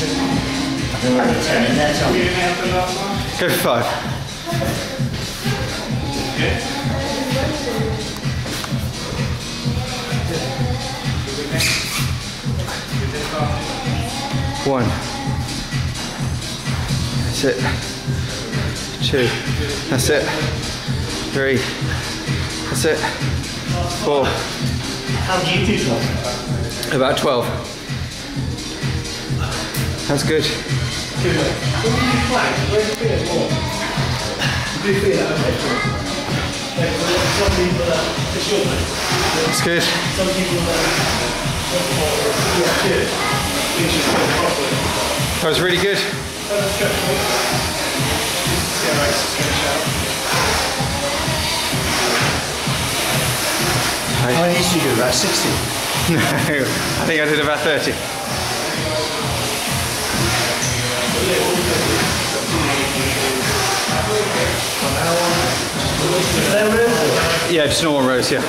I think we're at 10 in there, Tom. Go for five. One. That's it. Two. That's it. Three. That's it. Four. How do you do, Tom? About 12. That's good. That's good. That was really good. How many did you do? About 60? I think I did about 30. Yeah, just normal rows, yeah.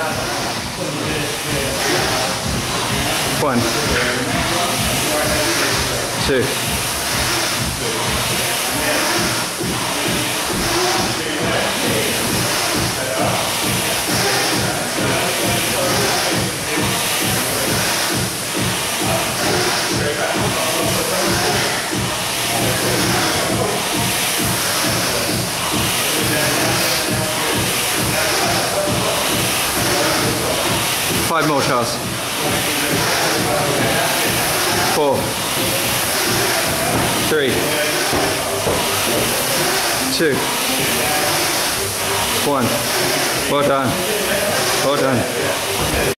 One. Two. Five more, Charles. Four. Three. Two. One. Well done. Well done.